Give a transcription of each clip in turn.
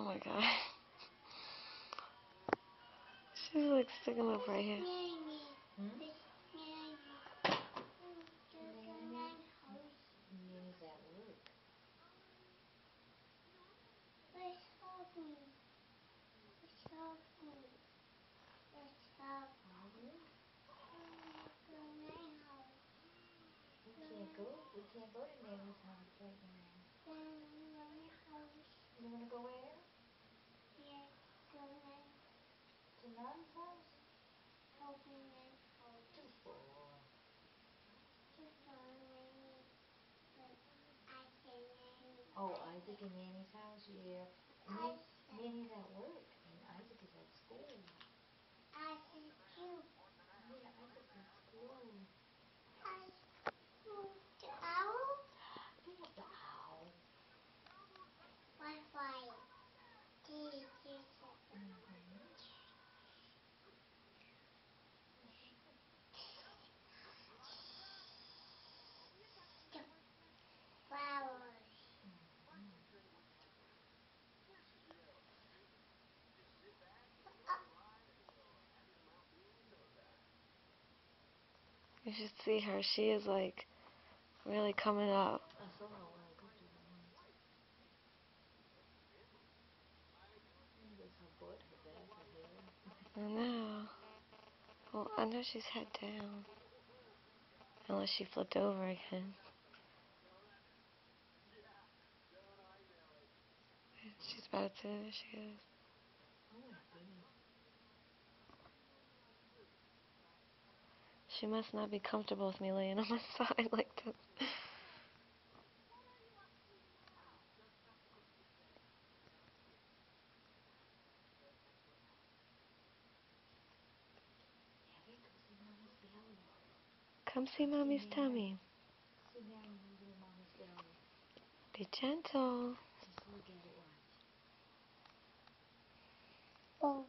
Oh my god. She's like sticking up right here. Hmm? We can't go. To house right now. You wanna go where? To Nan's house? Too far. Oh, Isaac and Nanny's house, yeah. Nanny's at work and Isaac is at school. Yeah, Isaac's at school. Be with the owl. Mhm. You should see her. She is like really coming up. I know. Well, I know she's head down. Unless she flipped over again. She's about to. There she goes. Oh my goodness. She must not be comfortable with me laying on my side like this. Come see mommy's tummy. Be gentle. Oh.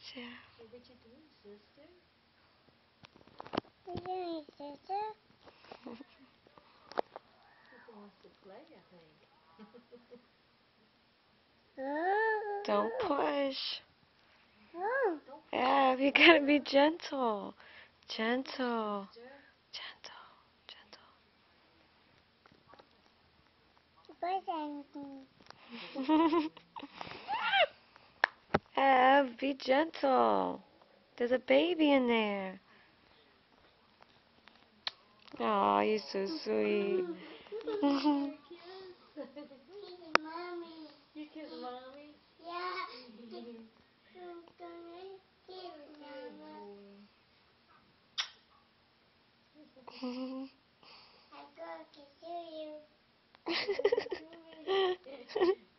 Out. Hey, what you doing, sister? Hey, sister. Sister wants to play, I think. Don't push. Yeah, you gotta be gentle. Gentle. Gentle. What's Gentle. Ev, be gentle. There's a baby in there. Aw, you're so sweet. You.